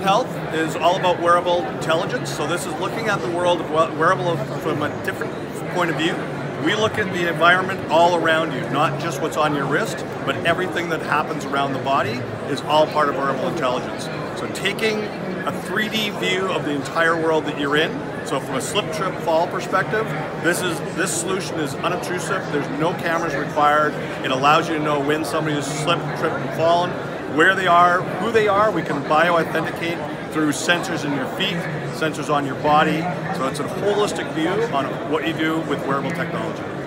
Traction Health is all about wearable intelligence. So this is looking at the world of wearable from a different point of view. We look at the environment all around you, not just what's on your wrist, but everything that happens around the body is all part of wearable intelligence. So taking a 3D view of the entire world that you're in. So from a slip, trip, fall perspective, this is this solution is unobtrusive. There's no cameras required. It allows you to know when somebody has slipped, tripped, and fallen, where they are, who they are. We can bio-authenticate through sensors in your feet, sensors on your body. So it's a holistic view on what you do with wearable technology.